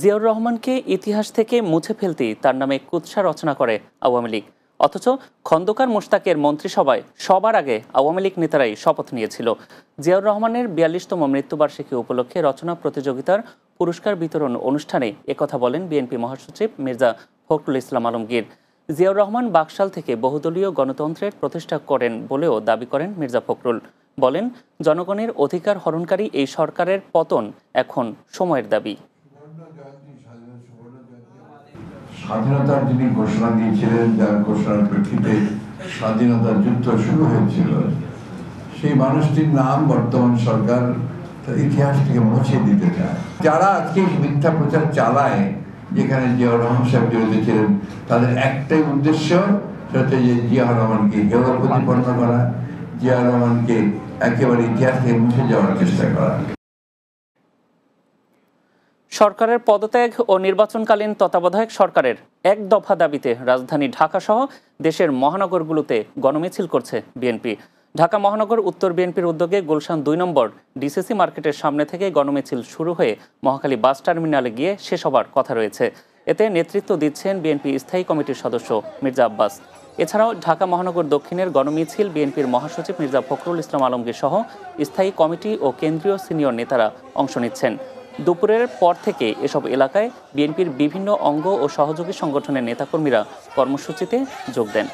জিয়াউর রহমানকে ইতিহাস থেকে মুছে ফেলতেই তার নামে কুৎসা রচনা করে আওয়ামী লীগ। অথচ খন্দকার মোশতাকের মন্ত্রিসভায় সবার আগে আওয়ামী লীগ নেতারাই শপথ নিয়েছিল। জিয়াউর রহমানের বিয়াল্লিশতম মৃত্যুবার্ষিকী উপলক্ষে রচনা প্রতিযোগিতার পুরস্কার বিতরণ অনুষ্ঠানে একথা বলেন বিএনপি মহাসচিব মির্জা ফখরুল ইসলাম আলমগীর। জিয়াউর রহমান বাকশাল থেকে বহুদলীয় গণতন্ত্রের প্রতিষ্ঠা করেন বলেও দাবি করেন মির্জা ফখরুল। বলেন, জনগণের অধিকার হরণকারী এই সরকারের পতন এখন সময়ের দাবি। স্বাধীনতার যিনি ঘোষণা দিয়েছিলেন, যার ঘোষণার প্রেক্ষিতে স্বাধীনতার যুদ্ধ শুরু হয়েছিল, সেই মানুষটির নাম বর্তমান সরকার ইতিহাস থেকে মুছে দিতে চায়। যারা আজকে মিথ্যা প্রচার চালায়, যেখানে জিয়া রহমান সাহেব জড়িত ছিলেন, তাদের একটাই উদ্দেশ্য সেটা হচ্ছে যে জিয়া রহমানকে হেয় প্রতিপন্ন করা জিয়া রহমানকে একেবারে ইতিহাস থেকে মুছে যাওয়ার চেষ্টা করা। সরকারের পদত্যাগ ও নির্বাচনকালীন তত্ত্বাবধায়ক সরকারের এক দফা দাবিতে রাজধানী ঢাকা সহ দেশের মহানগরগুলোতে গণমিছিল করছে বিএনপি। ঢাকা মহানগর, উত্তর বিএনপির উদ্যোগে গুলশান দুই নম্বর ডিসিসি মার্কেটের সামনে থেকে গণমিছিল শুরু হয়ে মহাখালী বাস টার্মিনালে গিয়ে শেষ হবার কথা রয়েছে। এতে নেতৃত্ব দিচ্ছেন বিএনপি স্থায়ী কমিটির সদস্য মির্জা আব্বাস। এছাড়াও ঢাকা মহানগর দক্ষিণের গণমিছিল বিএনপির মহাসচিব মির্জা ফখরুল ইসলাম আলমগীর সহ স্থায়ী কমিটি ও কেন্দ্রীয় সিনিয়র নেতারা অংশ নিচ্ছেন। দুপুরের পর থেকে এসব এলাকায় বিএনপির বিভিন্ন অঙ্গ ও সহযোগী সংগঠনের নেতাকর্মীরা কর্মসূচিতে যোগ দেন।